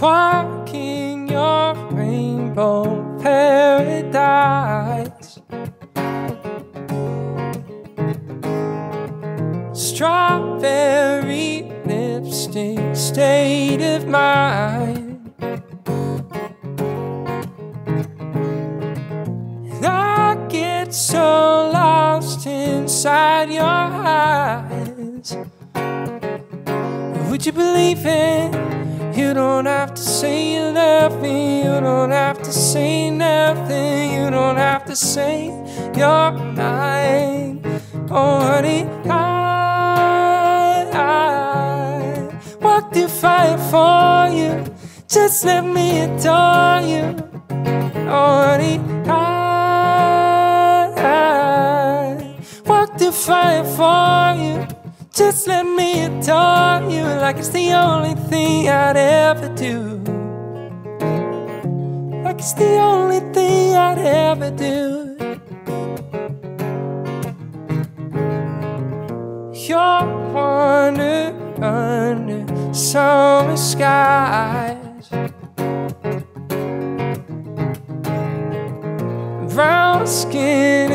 walking your rainbow paradise. Strawberry lipstick state of mind. I get so lost inside your eyes. Would you believe it? You don't have to say you love me. You don't have to say nothing. You don't have to say you're mine. Oh, honey, I, I walk through fire for you. Just let me adore you. Oh, honey, I, I walk through fire for you. Just let me adore you like it's the only thing I'd ever do. Like it's the only thing I'd ever do. You're wonder under summer skies. Brown skin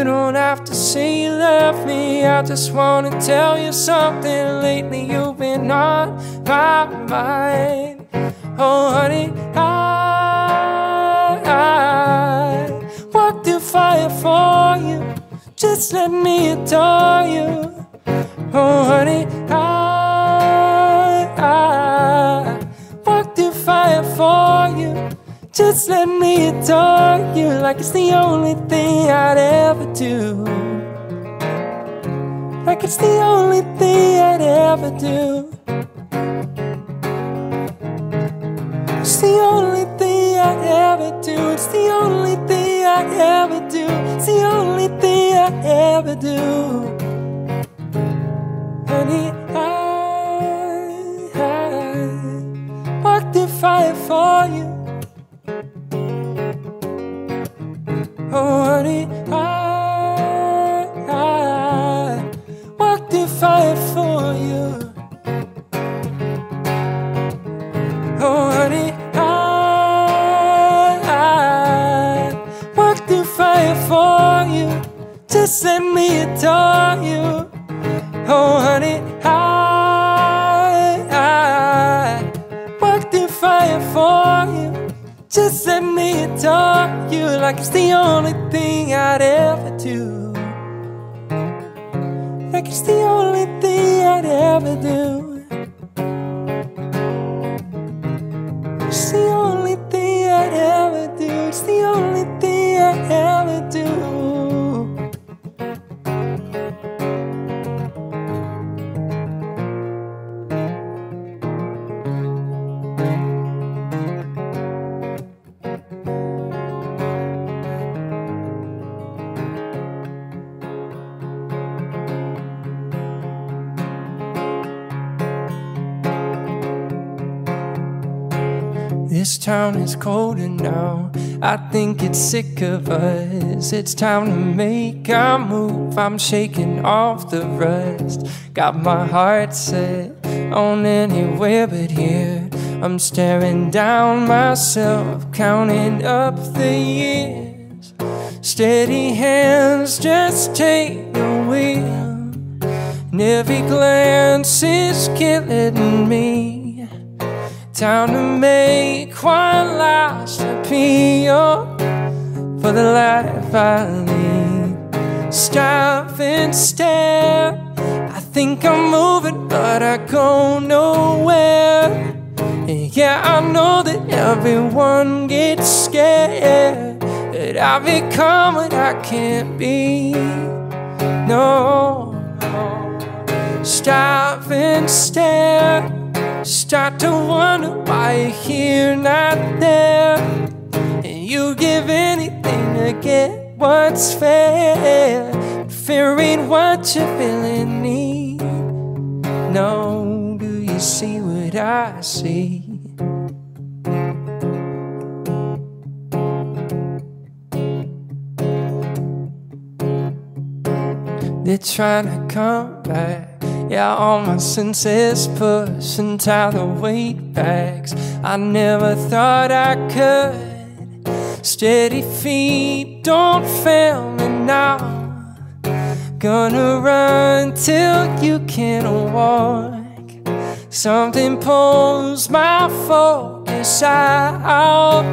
You don't have to say you love me. I just wanna tell you something. Lately, you've been on my mind. Oh, honey, I, I walk through fire for you. Just let me adore you. Oh, honey, I, Just let me adore you like it's the only thing I'd ever do. Like it's the only thing I'd ever do. It's the only thing I'd ever do. It's the only thing I'd ever do. It's the only thing I'd ever do. Honey, I, I walked the fire for you. Oh, honey, I, I walked the fire for you. Oh, honey, I, walked the fire for you. Just let me adore you. Oh, honey, I, let me adore you like it's the only thing I'd ever do. Like it's the only thing I'd ever do. This town is colder now. I think it's sick of us. It's time to make a move. I'm shaking off the rust. Got my heart set on anywhere but here. I'm staring down myself, counting up the years. Steady hands just take the wheel. And every glance is killing me. Time to make one last appeal for the life I lead. Stop and stare. I think I'm moving, but I go nowhere. Yeah, I know that everyone gets scared. That I become what I can't be. No. Stop and stare. Start to wonder why you're here, not there. And you give anything to get what's fair. Fear ain't what you really need. No, do you see what I see? they're trying to come back. Yeah, all my senses pushing the weight bags. I never thought I could. Steady feet don't fail me now. Gonna run till you can walk. Something pulls my focus out,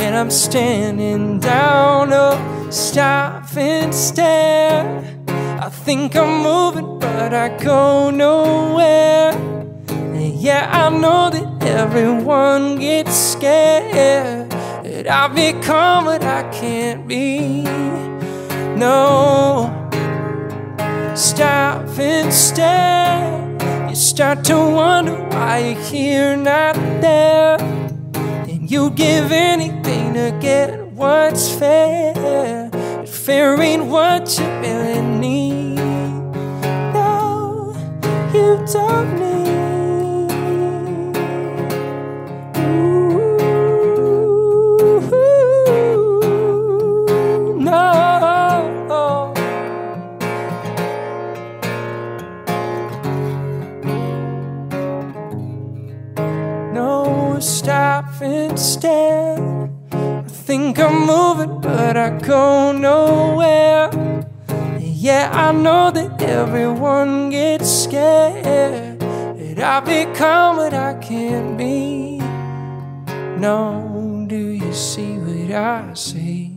and I'm standing down. Oh, stop and stare. I think I'm moving, but I go nowhere. Yeah, I know that everyone gets scared. That I've become what I can't be. No stop and stare. You start to wonder why you're here, not there. And you give anything to get what's fair. Fair ain't what you really need. No, you don't need. Think I'm moving, but I go nowhere. Yeah, I know that everyone gets scared that I become what I can't be. No, do you see what I see?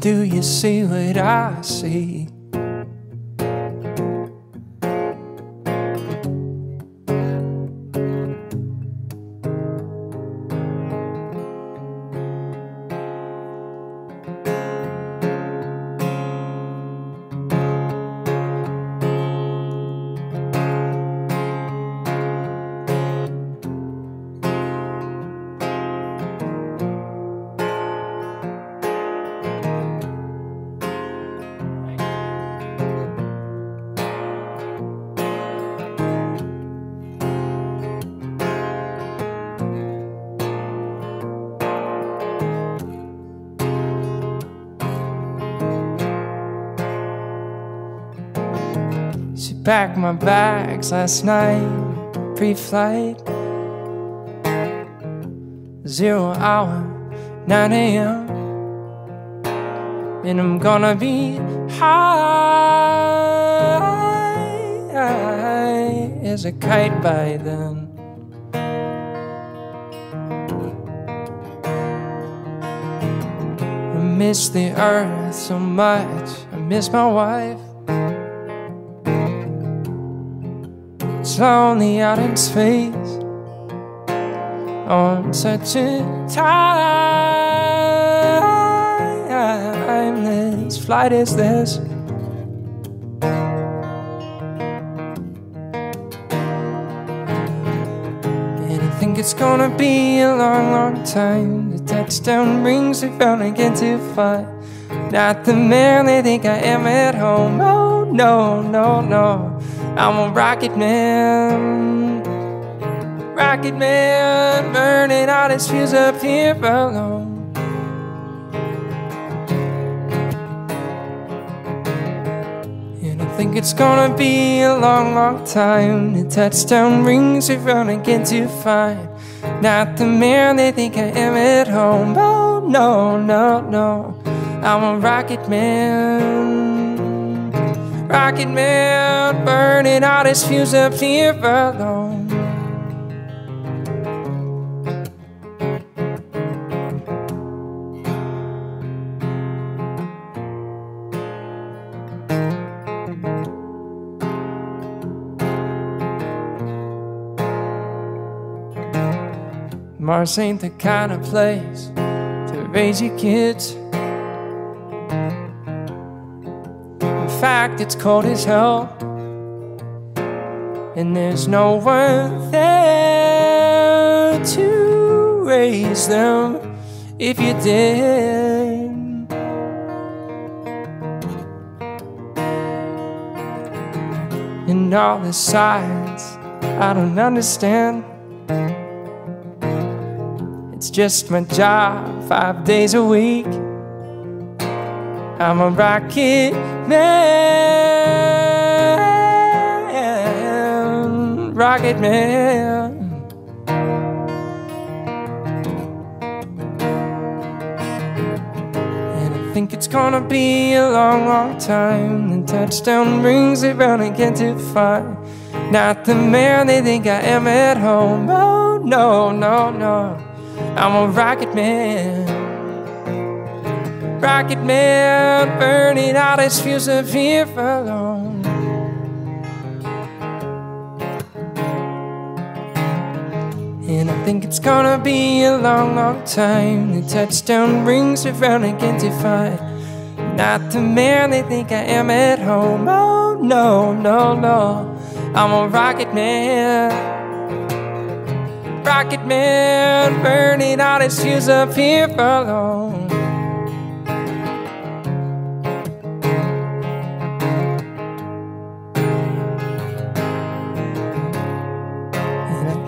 Do you see what I see? Packed my bags last night, pre flight. Zero hour, 9 a.m. And I'm gonna be high as a kite by then. I miss the earth so much, I miss my wife. Lonely out in space on such a timeless flight as this. And I think it's gonna be a long, long time. The touchdown rings are gonna get too far. Not the man they think I am at home. Oh, no, no, no. I'm a rocket man. Rocket man, burning all his fuse up here below. And I think it's gonna be a long, long time. The touchdown rings are gonna get to find. Not the man they think I am at home. Oh, no, no, no. I'm a rocket man. Rocket man burning all his fuse up here alone. Mars ain't the kind of place to raise your kids. Fact, it's cold as hell. And there's no one there to raise them if you did. And all the signs I don't understand. It's just my job, five days a week. I'm a rocket man, rocket man. And I think it's gonna be a long, long time. The touchdown rings around again to find. Not the man they think I am at home. Oh, no, no, no. I'm a rocket man. Rocket man, burning out his fuse of here alone. And I think it's gonna be a long, long time. The touchdown rings around again to find. Not the man they think I am at home. Oh, no, no, no. I'm a rocket man. Rocket man, burning out his fuse up here alone. And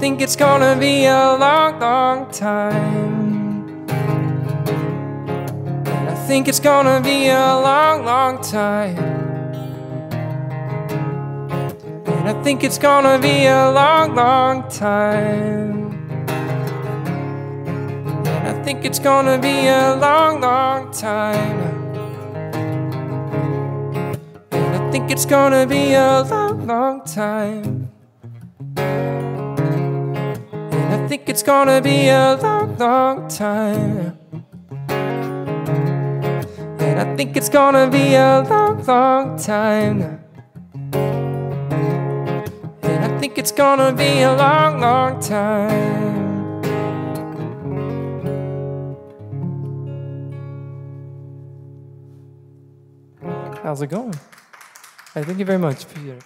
think it's gonna be a long, long time. And I think it's gonna be a long, long time. And I think it's gonna be a long, long time. And I think it's gonna be a long, long time. And I think it's gonna be a long, long time. I think it's gonna be a long, long time. And I think it's gonna be a long, long time. And I think it's gonna be a long, long time. How's it going? Hey, thank you very much, Peter.